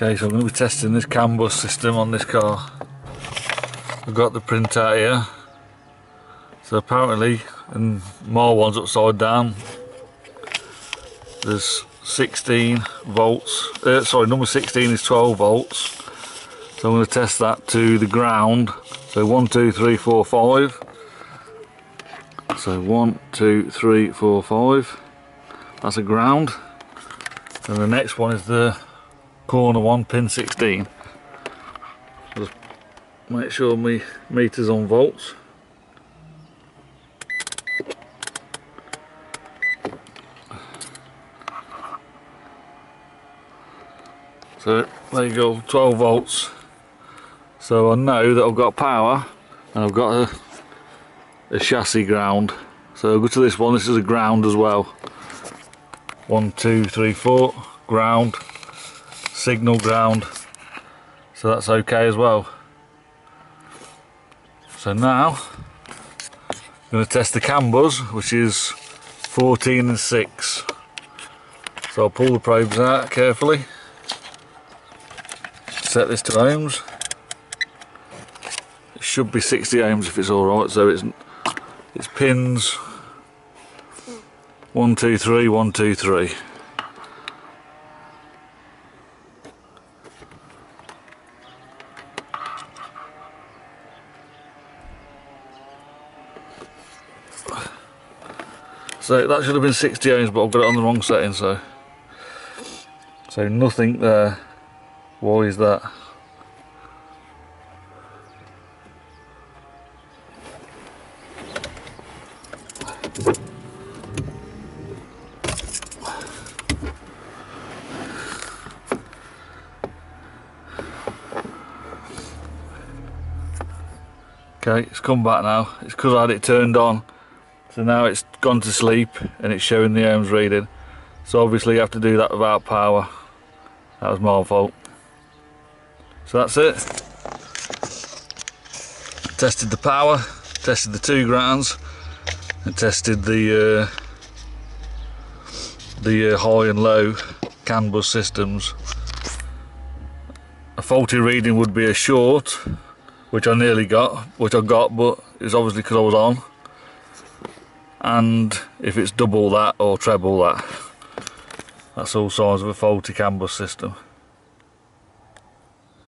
Okay, so I'm going to be testing this CAN bus system on this car. I've got the printout here. So apparently, and more ones upside down, there's 16 volts, uh, sorry number 16 is 12 volts. So I'm going to test that to the ground. So one, two, three, four, five. So one, two, three, four, five. That's a ground. And the next one is the corner one, pin 16. Just make sure my meter's on volts. So there you go, 12 volts. So I know that I've got power and I've got a, a chassis ground. So I'll go to this one, this is a ground as well. One, two, three, four, ground signal ground. So that's okay as well. So now I'm going to test the CAN bus which is 14 and 6 so I'll pull the probes out carefully. Set this to ohms. It should be 60 ohms if it's alright so it's it's pins. 1 2 3 1 2 3 So that should have been 60 ohms, but I've got it on the wrong setting, so. So nothing there. Why is that? Okay, it's come back now. It's because I had it turned on. So now it's gone to sleep and it's showing the ohms reading. So obviously you have to do that without power. That was my fault. So that's it. Tested the power, tested the two grounds, and tested the uh, the uh, high and low CAN bus systems. A faulty reading would be a short, which I nearly got, which I got, but it's obviously because I was on and if it's double that or treble that that's all signs of a faulty CAN bus system